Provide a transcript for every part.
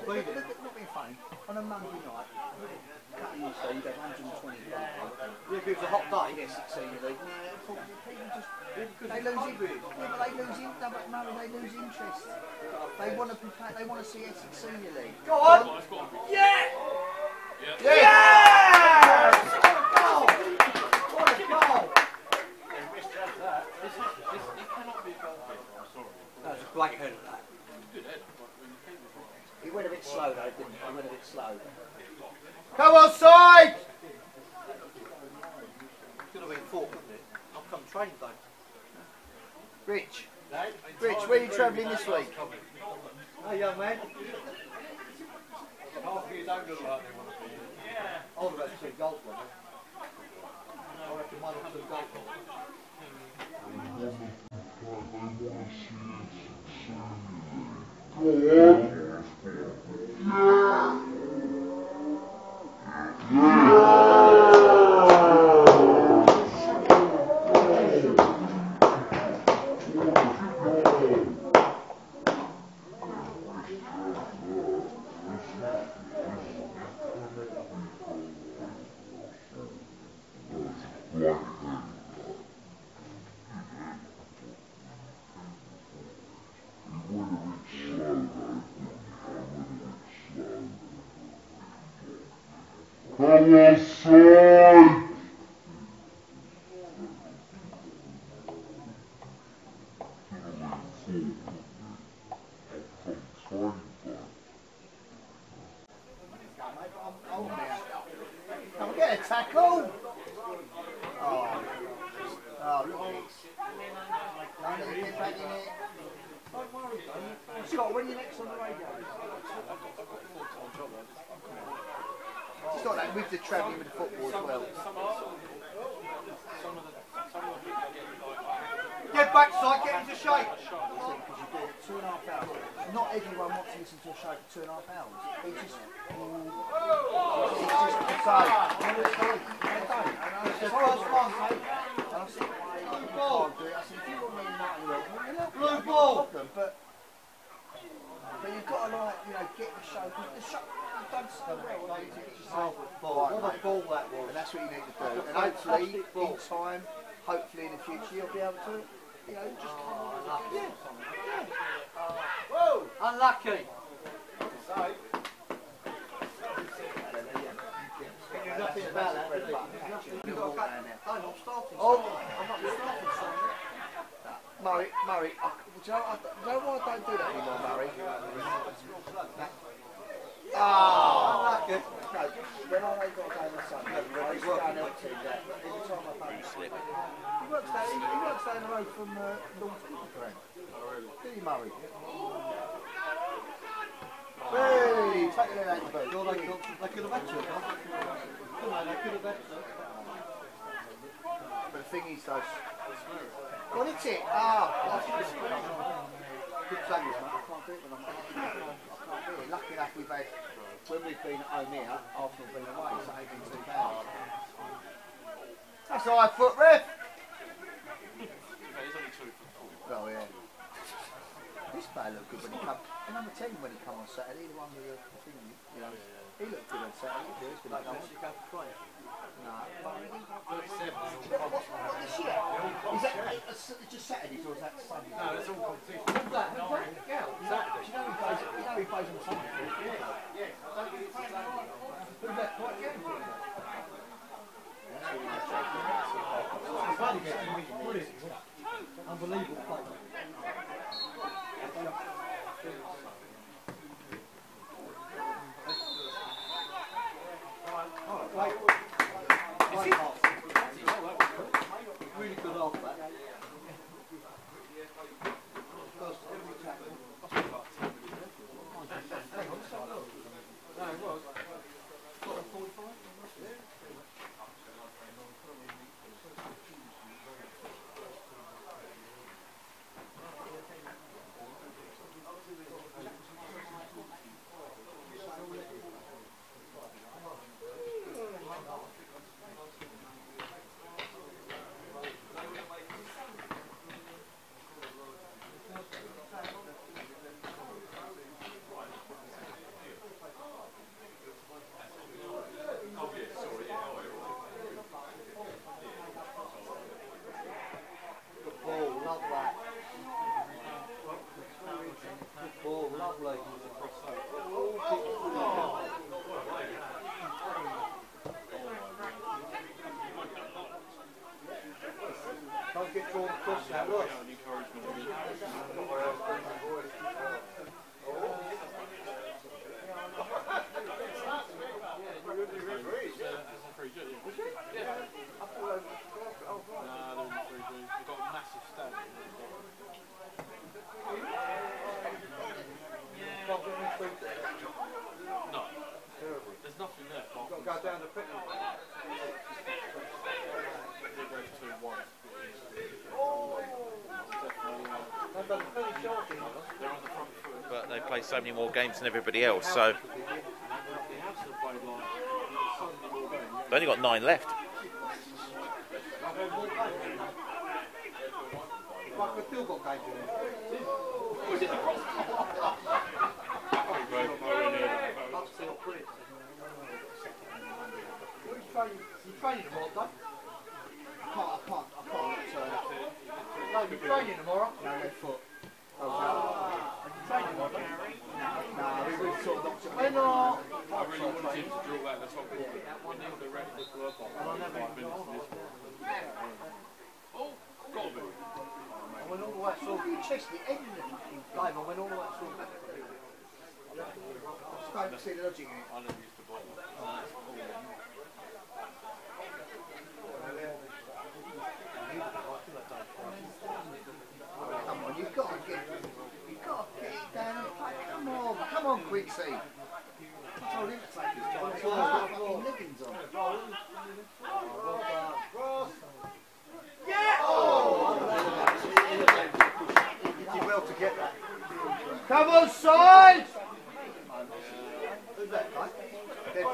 No, Not look, beat look, look, not being funny. On a Monday night, cut you say you'd have 120 people. Yeah, if it was a hot day, Yes, it's senior league. No, people just they lose. Yeah, but they lose in, no, but no, they lose interest. They want to They want to see Essex Senior League. Go on! Yeah! Yes! What a goal! What a goal! That's a great header, that. He went a bit slow though, didn't he? He went a bit slow. Come on, side! Could have been four, couldn't it? I've come trained though. Rich, Rich, where are you travelling this week? Hey, young man. Half of you don't look like they want to be. Yeah. I've got two goals, brother. I reckon one or two goals. Come outside! Come get a tackle! Oh, oh look at. Don't worry. Scott, when are you next on the radio? It's not like with the travelling with the football as well. Get back, side, get into shape. Because you do it two and a half hours. Not everyone wants to listen to a show for two and a half hours. It just, it's just to say, no, it's fine. They don't. And I said, first one, mate. And I said, you can't do it. I said, if you want me Martin, you're Blue ball. but but you've got to like, you know, get the show. the show, you've done so well, like, to get yourself Ball. What a ball that was. And that's what you need to do. And hopefully, in time, hopefully in the future, you'll be able to, you know, just come oh, on. Yeah, Whoa! Unlucky. yeah. nothing about that, Bread is and. You've You've got got to that. I'm not starting. Oh. I'm not starting something. Murray, Murray, I, do you know, I, do you know why I don't do that anymore, Murray? Ah, Unlucky. no, when I ain't got on Sunday, I used to go and help teams out, every time I play, slip. He works down, he, he works down the road from uh, North Grand. Do you, Murray? Hey, take it out the boot. Well, they they could have had to. Come on, they could have had to. But the thing is, though, what is it? Ah, that's mate. I can't do it when I'm. I can't do it. Lucky enough, we've had when we've been at home here, Arsenal have been away, so they've been two pounds. That's all right, foot ref. Oh yeah. This player looked good when he come. Number ten when he come on Saturday, the one with the thing, you know, he looked good on Saturday. He was good. Like, Like, they should go for no, what, this year? Is that just Saturdays or is that Sunday? No, it's all competition. Who's that? Who's that? Saturday. Do you know he plays? You know he plays on Sunday. Yeah. Who's that? Quite good. Brilliant. Unbelievable play. Get drawn across there. No, there's nothing there. Got to go down the. They've done a penny shark in there. But they play so many more games than everybody else, so. They've only got nine left. No, you're training tomorrow? No, left foot. Oh, no. Are you training tomorrow, Dave? No, we, we sort of knocked it. When are... I really wanted him to draw out the top corner. When they were ready to go up on five minutes in this one. Oh, gotta be. I went all the way through. You chased the end of the fucking game. I went all the way through. I just don't see the logic eh? in it. I never used to bowl. Come on, you've got to get, you've got to get it down and play. Come on, that. Come on, side! Who's that, mate? Dead.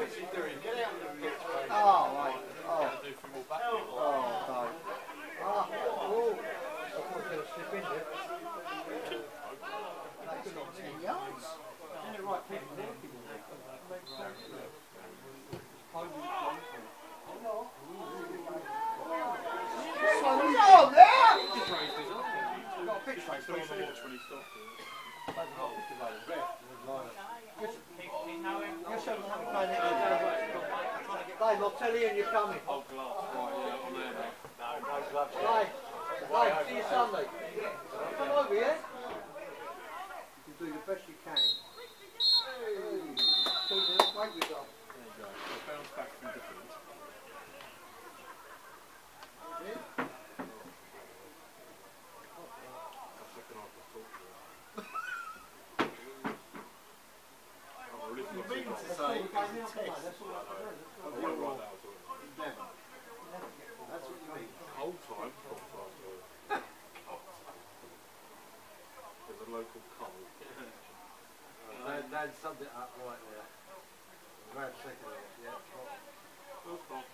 Oh, right. Oh. Do from all back. Oh, no. Ah, oh. I thought he was going to slip in there. That's not 10 yards. In the right people there. So he's on there! Just raised his arm. Got a pitch race, Still on the watch when he stopped it. You're showing me how to play next year. Dave, I'll tell Ian you're coming. Oh, glass. Right, yeah, I'm there now. Dave, Dave, see you Sunday. Come over, yeah? You do the best you can. Hey, two minutes, wait we got. There you go. So bounce back from defeat. Second half was torture. I'm really You mean to say it's a test? That's all I've heard. Oh, yeah, right, that was all right. Never. That's what you mean. Whole time, whole time, sorry. There's a local cold. That, that summed it up right there. Right second, yeah. First half,